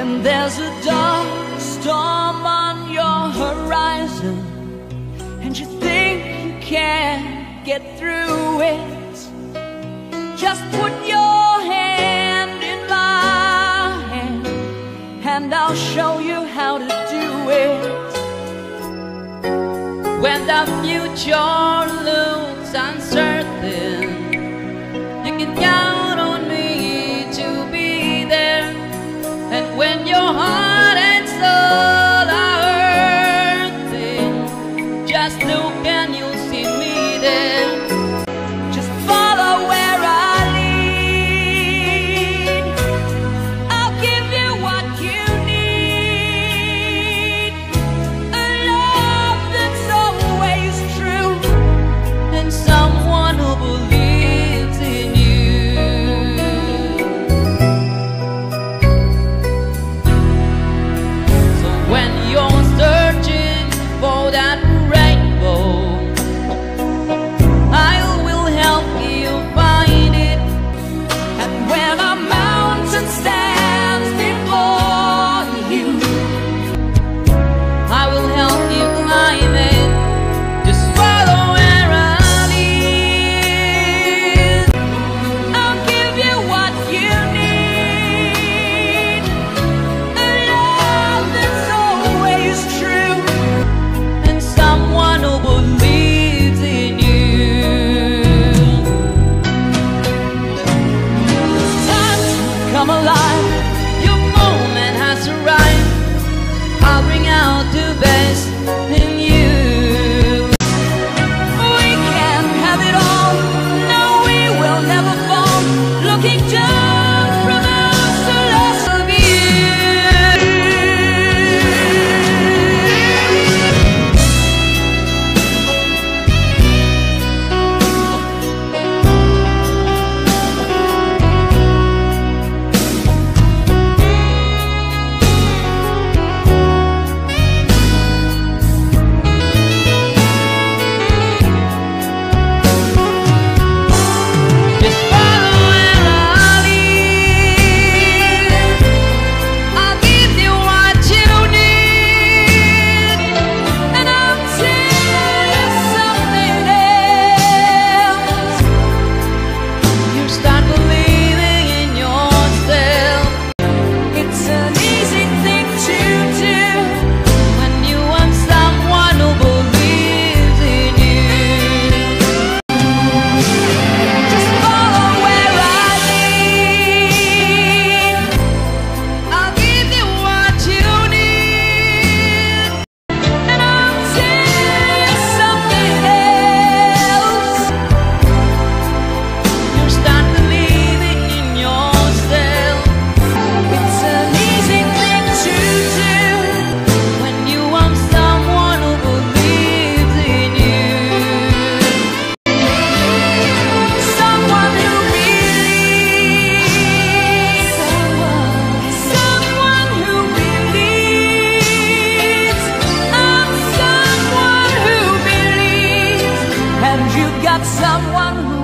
When there's a dark storm on your horizon And you think you can't get through it Just put your hand in my hand And I'll show you how to do it. When the future looks uncertain You can count can you see me there? your moment has arrived. I'll bring out the best. and you've got someone who